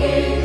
walking.